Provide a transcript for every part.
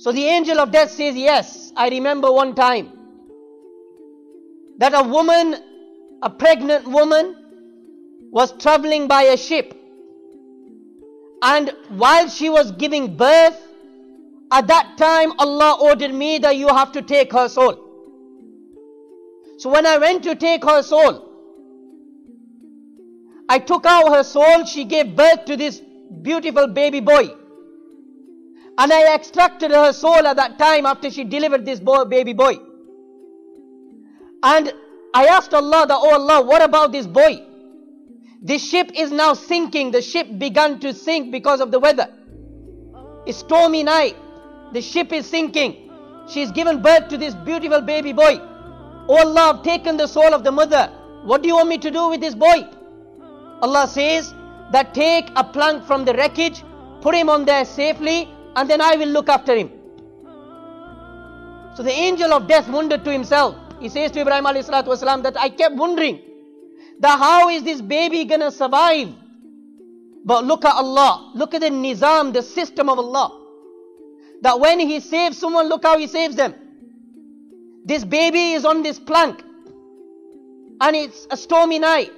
So the angel of death says, Yes, I remember one time that a woman, a pregnant woman, was traveling by a ship. And while she was giving birth, at that time Allah ordered me that you have to take her soul. So when I went to take her soul, I took out her soul, she gave birth to this beautiful baby boy. And I extracted her soul at that time after she delivered this boy, baby boy. And I asked Allah that, oh Allah, what about this boy? The ship is now sinking. The ship began to sink because of the weather. It's stormy night. The ship is sinking. She's given birth to this beautiful baby boy. Oh Allah, I've taken the soul of the mother. What do you want me to do with this boy? Allah says that take a plank from the wreckage, put him on there safely, and then I will look after him. So the angel of death wondered to himself. He says to Ibrahim والسلام, that I kept wondering that how is this baby gonna survive? But look at Allah, look at the nizam, the system of Allah. That when He saves someone, look how He saves them. This baby is on this plank, and it's a stormy night.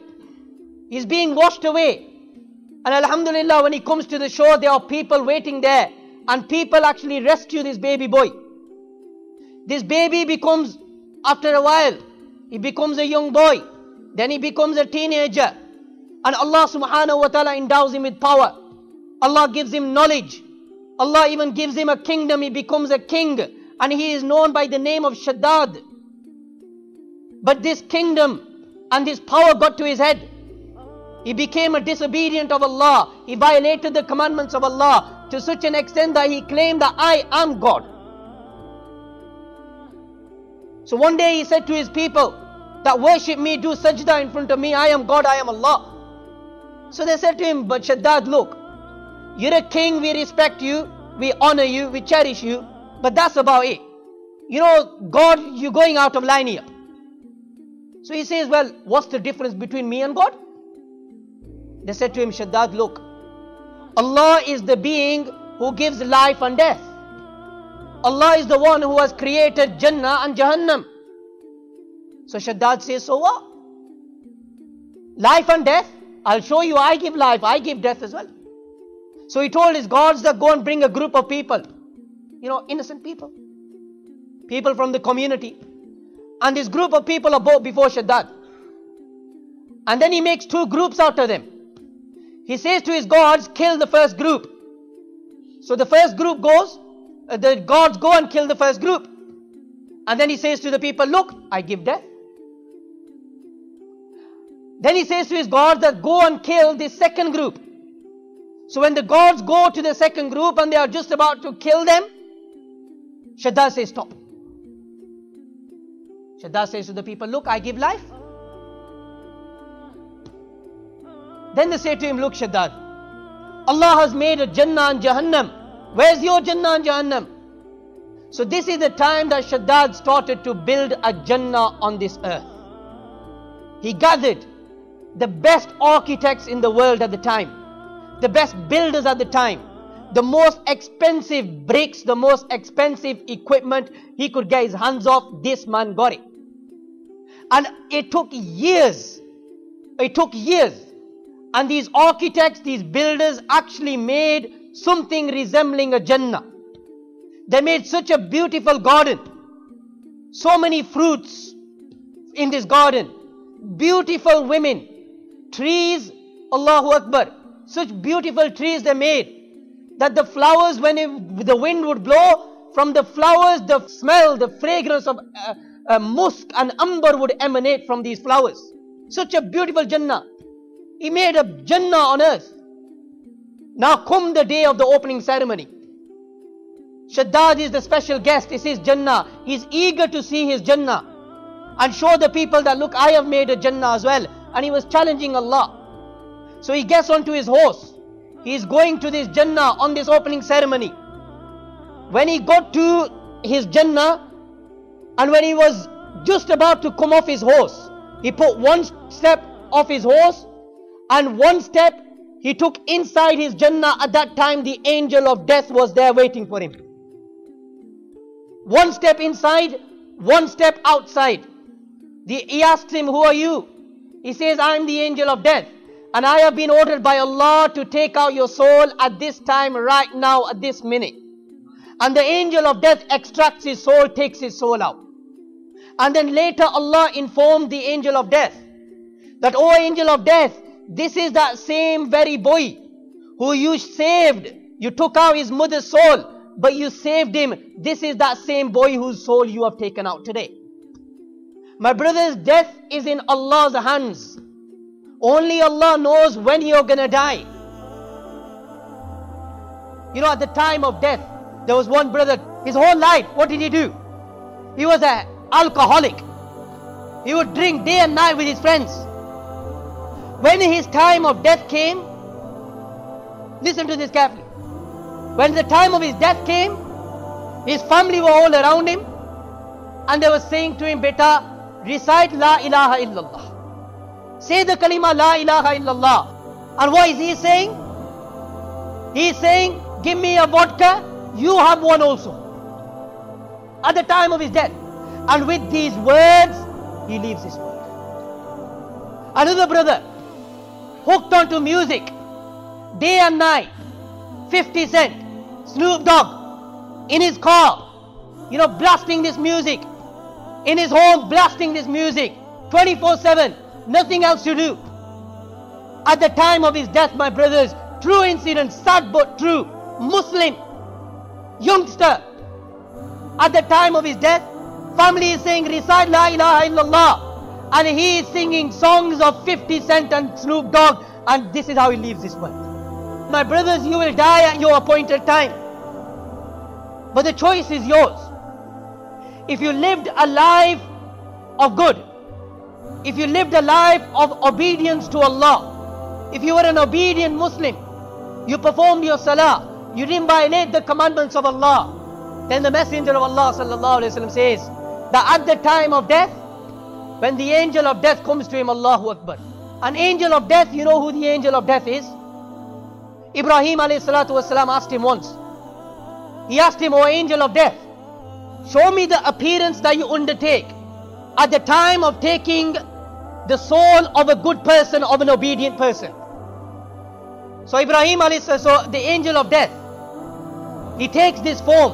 He's being washed away. And Alhamdulillah, when he comes to the shore, there are people waiting there, and people actually rescue this baby boy. This baby becomes, after a while, he becomes a young boy. Then he becomes a teenager. And Allah subhanahu wa ta'ala endows him with power. Allah gives him knowledge. Allah even gives him a kingdom. He becomes a king. And he is known by the name of Shaddad. But this kingdom and this power got to his head. He became a disobedient of Allah. He violated the commandments of Allah to such an extent that he claimed that I am God. So one day he said to his people that worship me, do sajda in front of me, I am God, I am Allah. So they said to him, but Shaddad, look, you're a king, we respect you, we honor you, we cherish you, but that's about it. You know, God, you're going out of line here. So he says, well, what's the difference between me and God? They said to him, Shaddad, look, Allah is the being who gives life and death. Allah is the one who has created Jannah and Jahannam. So Shaddad says, So what? Life and death? I'll show you I give life, I give death as well. So he told his gods that go and bring a group of people, you know, innocent people, people from the community. And this group of people are brought before Shaddad. And then he makes two groups out of them. He says to his gods, kill the first group. So the first group goes, uh, the gods go and kill the first group. And then he says to the people, Look, I give death. Then he says to his gods that go and kill the second group. So when the gods go to the second group and they are just about to kill them, Shaddad says, Stop. Shaddad says to the people, Look, I give life. Then they say to him, Look, Shaddad, Allah has made a Jannah and Jahannam. Where's your Jannah and Jahannam? So this is the time that Shaddad started to build a Jannah on this earth. He gathered the best architects in the world at the time, the best builders at the time, the most expensive bricks, the most expensive equipment he could get his hands off. This man got it. And it took years. It took years. And these architects, these builders actually made something resembling a Jannah. They made such a beautiful garden. So many fruits in this garden. Beautiful women. Trees, Allahu Akbar. Such beautiful trees they made. That the flowers, when it, the wind would blow, from the flowers, the smell, the fragrance of uh, uh, musk and amber would emanate from these flowers. Such a beautiful Jannah. He made a Jannah on earth. Now come the day of the opening ceremony. Shaddad is the special guest. It's his Jannah. He's eager to see his Jannah and show the people that look, I have made a Jannah as well. And he was challenging Allah. So he gets onto his horse. He is going to this Jannah on this opening ceremony. When he got to his Jannah and when he was just about to come off his horse, he put one step off his horse and one step he took inside his Jannah. At that time, the angel of death was there waiting for him. One step inside, one step outside. The, he asks him, Who are you? He says, I am the angel of death. And I have been ordered by Allah to take out your soul at this time, right now, at this minute. And the angel of death extracts his soul, takes his soul out. And then later Allah informed the angel of death that, O angel of death, this is that same very boy who you saved. You took out his mother's soul, but you saved him. This is that same boy whose soul you have taken out today. My brothers, death is in Allah's hands. Only Allah knows when you're gonna die. You know, at the time of death, there was one brother, his whole life, what did he do? He was an alcoholic. He would drink day and night with his friends. When his time of death came, listen to this carefully. When the time of his death came, his family were all around him and they were saying to him, Beta, recite La ilaha illallah. Say the kalima La ilaha illallah. And what is he saying? He is saying, Give me a vodka, you have one also. At the time of his death. And with these words, he leaves this world. Another brother, hooked onto music, day and night, 50 Cent, Snoop Dogg, in his car, you know, blasting this music, in his home, blasting this music, 24 7, nothing else to do. At the time of his death, my brothers, true incident, sad but true, Muslim, youngster, at the time of his death, family is saying, recite La ilaha illallah. And he is singing songs of 50 Cent and Snoop Dogg, and this is how he leaves this world. My brothers, you will die at your appointed time. But the choice is yours. If you lived a life of good, if you lived a life of obedience to Allah, if you were an obedient Muslim, you performed your salah, you didn't violate the commandments of Allah, then the Messenger of Allah sallallahu says that at the time of death, when the angel of death comes to him, Allahu Akbar. An angel of death, you know who the angel of death is? Ibrahim والسلام, asked him once. He asked him, O angel of death, show me the appearance that you undertake at the time of taking the soul of a good person, of an obedient person. So Ibrahim so the angel of death, he takes this form.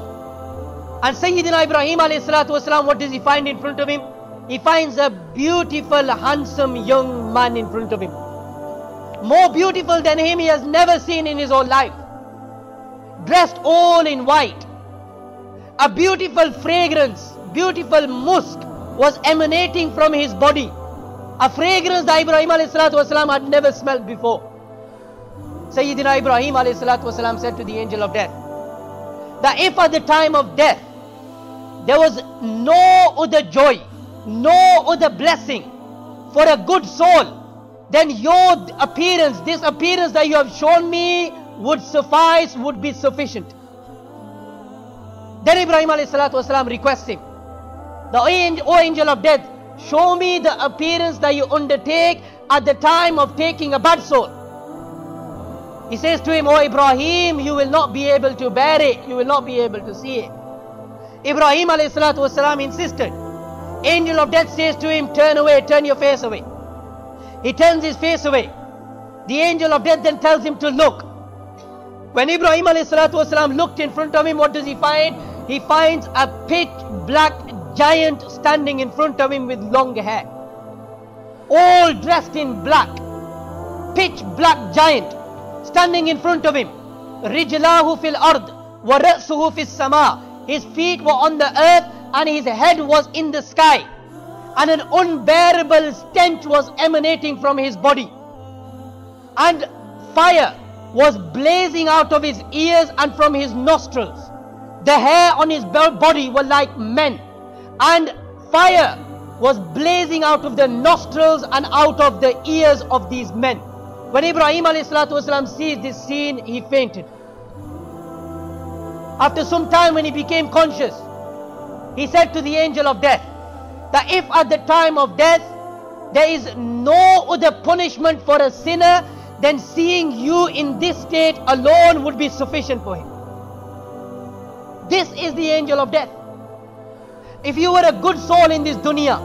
And Sayyidina Ibrahim والسلام, what does he find in front of him? he finds a beautiful, handsome young man in front of him. More beautiful than him he has never seen in his whole life. Dressed all in white. A beautiful fragrance, beautiful musk was emanating from his body. A fragrance that Ibrahim والسلام, had never smelled before. Sayyidina Ibrahim والسلام, said to the angel of death that if at the time of death there was no other joy no other blessing for a good soul, then your appearance, this appearance that you have shown me would suffice, would be sufficient. Then Ibrahim والسلام, requests him, the O angel of death, show me the appearance that you undertake at the time of taking a bad soul. He says to him, O Ibrahim, you will not be able to bear it, you will not be able to see it. Ibrahim والسلام, insisted. Angel of death says to him, Turn away, turn your face away. He turns his face away. The angel of death then tells him to look. When Ibrahim والسلام, looked in front of him, what does he find? He finds a pitch black giant standing in front of him with long hair. All dressed in black. Pitch black giant standing in front of him. رجلاه في الأرض ورأسه في السماء. His feet were on the earth and his head was in the sky and an unbearable stench was emanating from his body and fire was blazing out of his ears and from his nostrils the hair on his body were like men and fire was blazing out of the nostrils and out of the ears of these men when Ibrahim والسلام, sees this scene he fainted after some time when he became conscious he said to the angel of death that if at the time of death there is no other punishment for a sinner then seeing you in this state alone would be sufficient for him. This is the angel of death. If you were a good soul in this dunya,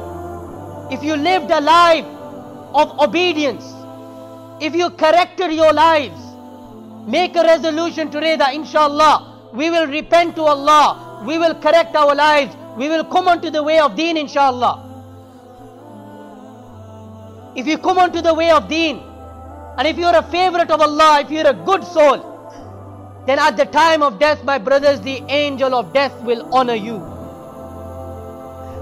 if you lived a life of obedience, if you corrected your lives, make a resolution today that inshallah we will repent to Allah, we will correct our lives, we will come onto the way of deen inshallah. If you come onto the way of deen, and if you're a favorite of Allah, if you're a good soul, then at the time of death, my brothers, the angel of death will honor you.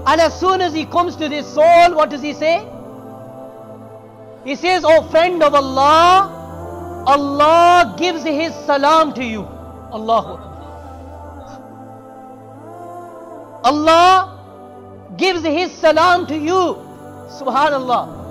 And as soon as he comes to this soul, what does he say? He says, Oh friend of Allah, Allah gives his salam to you. Allahu Allah gives his salam to you. Subhanallah.